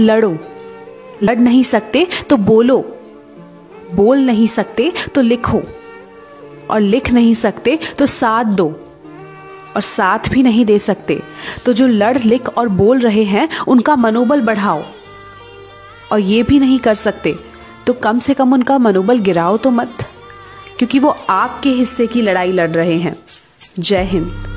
लड़ो। लड़ नहीं सकते तो बोलो। बोल नहीं सकते तो लिखो। और लिख नहीं सकते तो साथ दो। और साथ भी नहीं दे सकते। तो जो लड़, लिख और बोल रहे हैं, उनका मनोबल बढ़ाओ। और ये भी नहीं कर सकते तो कम से कम उनका मनोबल गिराओ तो मत। क्योंकि वो आपके हिस्से की लड़ाई लड़ रहे हैं। जय हिंद।